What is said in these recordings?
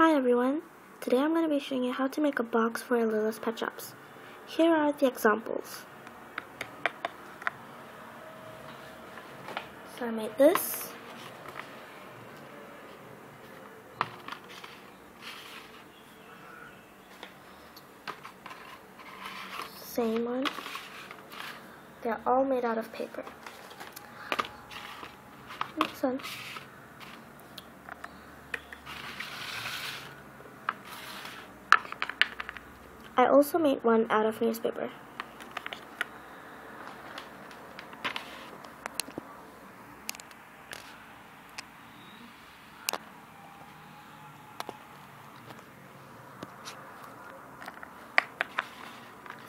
Hi everyone, today I'm going to be showing you how to make a box for Littlest Pet Shops. Here are the examples. So I made this. Same one. They're all made out of paper. Next one. I also made one out of newspaper.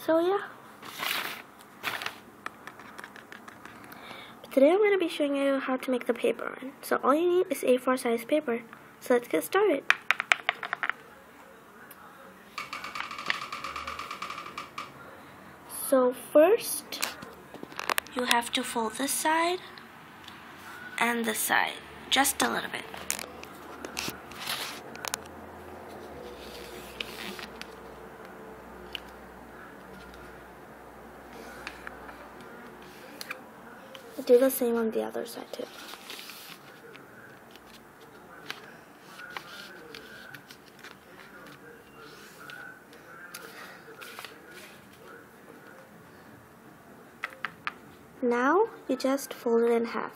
So yeah. Today I'm going to be showing you how to make the paper. So all you need is A4 size paper. So let's get started. So first, you have to fold this side and this side, just a little bit. Do the same on the other side too. Now you just fold it in half.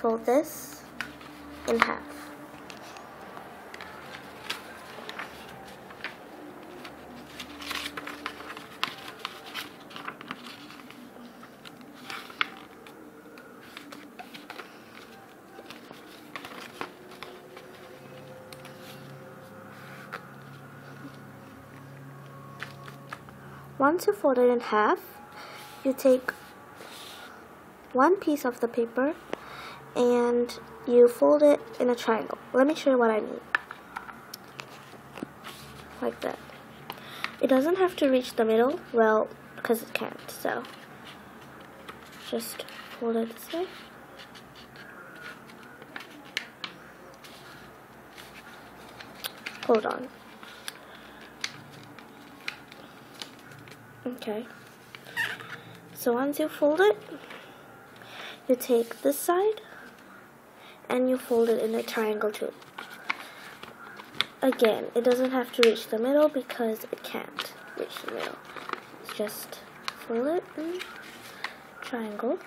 Fold this in half. Once you fold it in half, you take one piece of the paper and you fold it in a triangle. Let me show you what I mean. Like that. It doesn't have to reach the middle, well, because it can't, so just fold it this way. Hold on. Okay. So once you fold it, you take this side and you fold it in a triangle too. Again, it doesn't have to reach the middle because it can't reach the middle. Just fold it in triangle.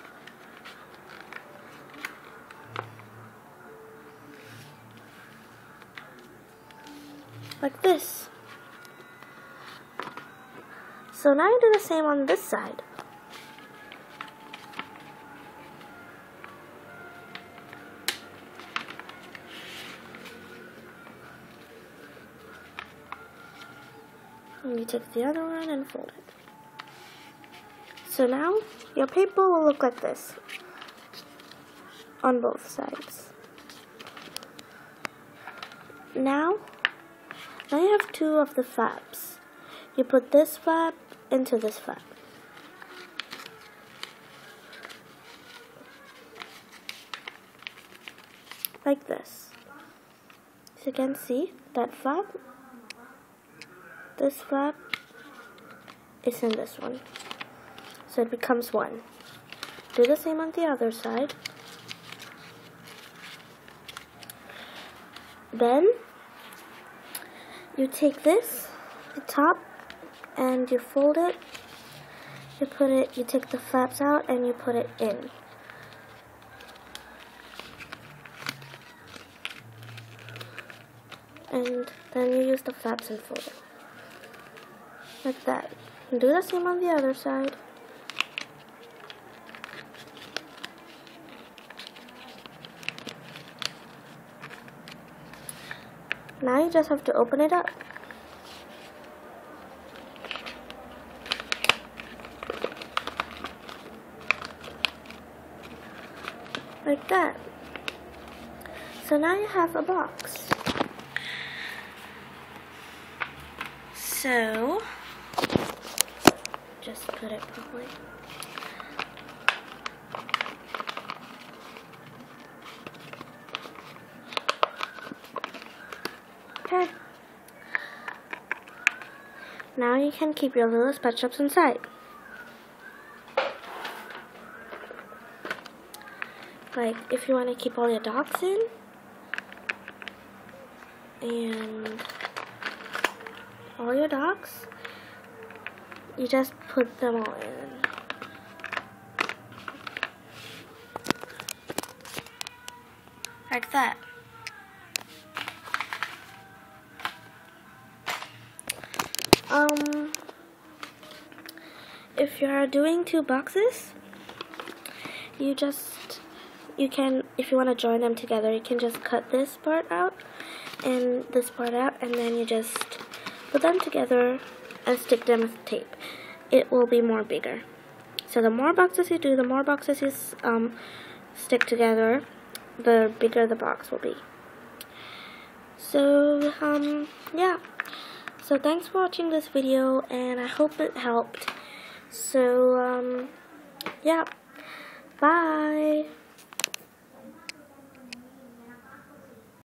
Like this. So now you do the same on this side. And you take the other one and fold it. So now your paper will look like this on both sides. Now, now you have two of the flaps. You put this flap into this flap. Like this. So you can see that flap this flap is in this one. So it becomes one. Do the same on the other side. Then you take this, the top, and you fold it. You put it, you take the flaps out and you put it in. And then you use the flaps and fold it like that. Do the same on the other side. Now you just have to open it up. Like that. So now you have a box. So, just put it properly. Okay. Now you can keep your Littlest Pet Shops inside. Like, if you want to keep all your dogs in, and all your dogs, you just put them all in. Like that. Um, if you're doing two boxes, you just, you can, if you want to join them together, you can just cut this part out and this part out, and then you just put them together and stick them with tape. It will be more bigger. So the more boxes you do, the more boxes you um, stick together, the bigger the box will be. So, um, yeah. So thanks for watching this video, and I hope it helped. So, um, yeah. Bye.